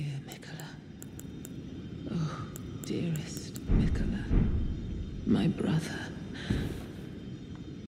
Dear Mikola. Oh, dearest Mikola. My brother.